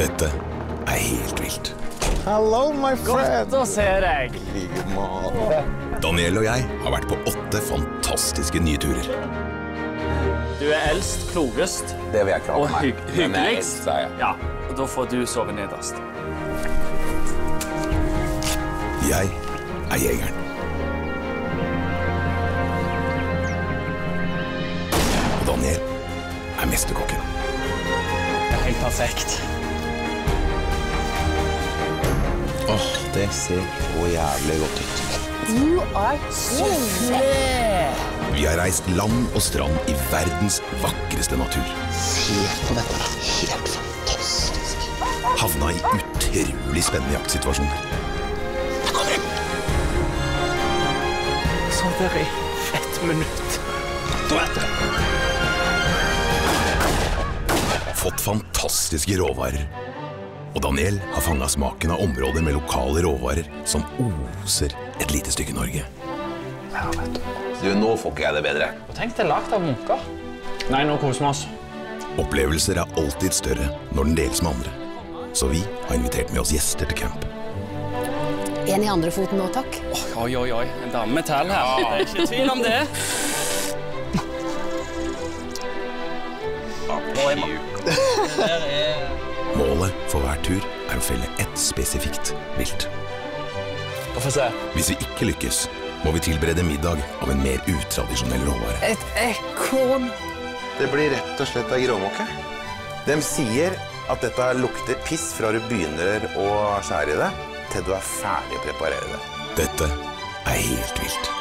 Dette er helt vilt. Hello, my friend. Godt å se deg. Daniel og jeg har vært på åtte fantastiske nye turer. Du er eldst, klokest Det vil jeg klare og er hyggeligst. Ja, og da får du sove nederst. Jeg er jegeren. Og Daniel er mesterkokken. Det er helt perfekt. Åh, det ser så jævlig godt ut. Vi har reist land og strand i verdens vakreste natur. Se på dette. Helt fantastisk. Havna i utrolig spennende jaktsituasjoner. Så der i ett minutt. Fått fantastiske råvarer. Og Daniel har fanga smaken av områder med lokale råvarer som oser et lite stykke Norge. Du, nå får ikke jeg det bedre. Tenk det er lagd av munker. Nei, nå koser vi oss. Opplevelser er alltid større når den deles med andre. Så vi har invitert med oss gjester til camp. En i andre foten nå, takk. Oi, oi, oi. En dame med tall her. Det er ikke tvil om det. Målet for hver tur er å felle ett spesifikt vilt. Få se. Hvis vi ikke lykkes, må vi tilberede middag av en mer utradisjonell råvare. Et ekorn. Det blir rett og slett ei gråmåke. De sier at dette lukter piss fra du begynner å skjære i det, til du er ferdig å preparere det. Dette er helt vilt.